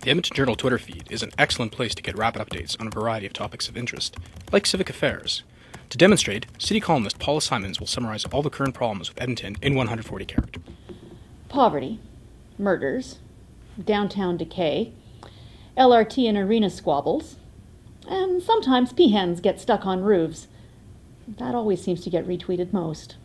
The Edmonton Journal Twitter feed is an excellent place to get rapid updates on a variety of topics of interest, like civic affairs. To demonstrate, city columnist Paula Simons will summarize all the current problems with Edmonton in 140 characters. Poverty, murders, downtown decay, LRT and arena squabbles, and sometimes peahens get stuck on roofs. That always seems to get retweeted most.